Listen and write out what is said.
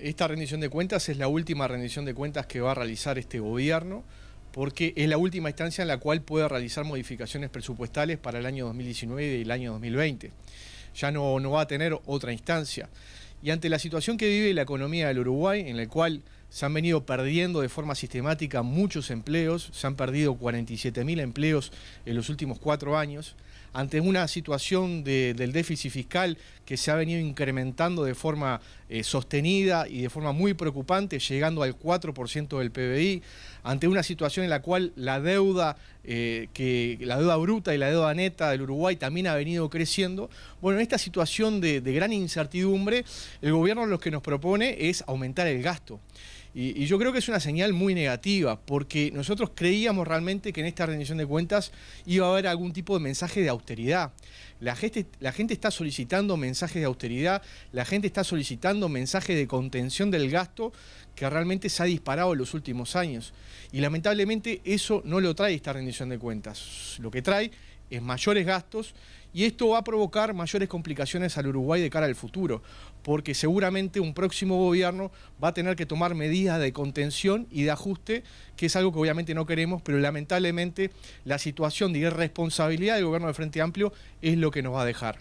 esta rendición de cuentas es la última rendición de cuentas que va a realizar este gobierno porque es la última instancia en la cual puede realizar modificaciones presupuestales para el año 2019 y el año 2020. Ya no, no va a tener otra instancia. Y ante la situación que vive la economía del Uruguay, en la cual se han venido perdiendo de forma sistemática muchos empleos, se han perdido 47.000 empleos en los últimos cuatro años, ante una situación del déficit fiscal que se ha venido incrementando de forma eh, sostenida y de forma muy preocupante, llegando al 4% del PBI, ante una situación en la cual la deuda, eh, que, la deuda bruta y la deuda neta del Uruguay también ha venido creciendo, bueno, en esta situación de, de gran incertidumbre, el gobierno lo que nos propone es aumentar el gasto. Y, yo creo que es una señal muy negativa, porque nosotros creíamos realmente que en esta rendición de cuentas iba a haber algún tipo de mensaje de austeridad. La gente, la gente está solicitando mensajes de austeridad, la gente está solicitando mensajes de contención del gasto que realmente se ha disparado en los últimos años. Y lamentablemente eso no lo trae esta rendición de cuentas. Lo que trae es mayores gastos y esto va a provocar mayores complicaciones al Uruguay de cara al futuro, porque seguramente un próximo gobierno va a tener que tomar medidas de contención y de ajuste, que es algo que obviamente no queremos, pero lamentablemente la situación de irresponsabilidad del gobierno de Frente Amplio es lo que nos va a dejar.